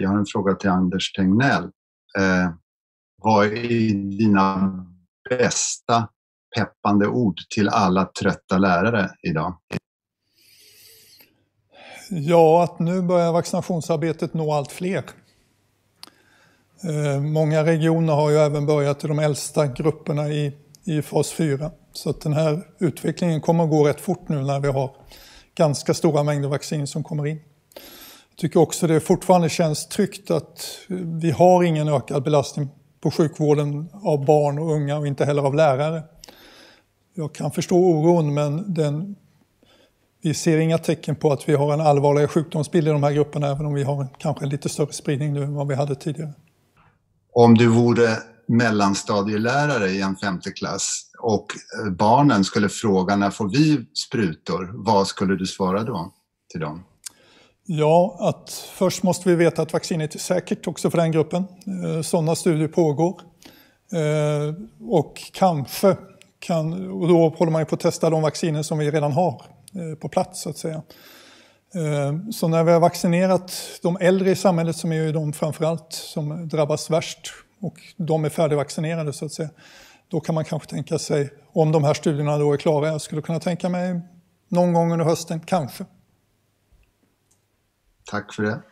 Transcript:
Jag har en fråga till Anders Tegnell. Eh, vad är dina bästa peppande ord till alla trötta lärare idag? Ja, att nu börjar vaccinationsarbetet nå allt fler. Eh, många regioner har ju även börjat i de äldsta grupperna i, i fas 4. Så att den här utvecklingen kommer att gå rätt fort nu när vi har ganska stora mängder vaccin som kommer in. Tycker också det fortfarande känns tryggt att vi har ingen ökad belastning på sjukvården av barn och unga och inte heller av lärare. Jag kan förstå oron men den, vi ser inga tecken på att vi har en allvarligare sjukdomsbild i de här grupperna även om vi har kanske en lite större spridning nu än vad vi hade tidigare. Om du vore mellanstadielärare i en femte klass och barnen skulle fråga när får vi sprutor, vad skulle du svara då till dem? Ja, att först måste vi veta att vaccinet är säkert också för den gruppen. Eh, sådana studier pågår. Eh, och kanske kan, och då håller man ju på att testa de vacciner som vi redan har eh, på plats så att säga. Så när vi har vaccinerat de äldre i samhället som är ju de framförallt som drabbas värst och de är färdigvaccinerade så att säga. Då kan man kanske tänka sig, om de här studierna då är klara, jag skulle kunna tänka mig någon gång under hösten, kanske. Tack för det.